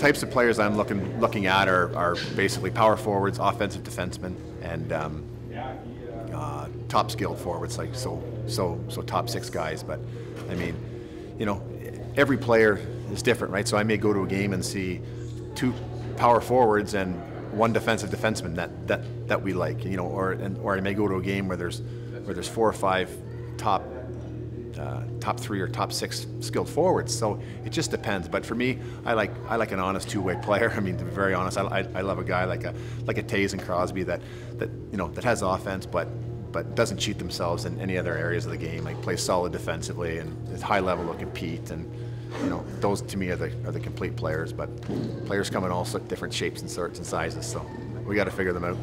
types of players I'm looking looking at are, are basically power forwards, offensive defensemen, and um, uh, top skilled forwards. Like so, so, so top six guys. But I mean, you know, every player is different, right? So I may go to a game and see two power forwards and one defensive defenseman that that that we like, you know, or and, or I may go to a game where there's where there's four or five top uh, top three or top six skilled forwards. So it just depends. But for me, I like I like an honest two-way player. I mean, to be very honest, I, I, I love a guy like a like a Toews and Crosby that that you know that has offense, but but doesn't cheat themselves in any other areas of the game. Like plays solid defensively and is high level to compete. And you know, those to me are the are the complete players. But players come in all different shapes and sorts and sizes. So we got to figure them out.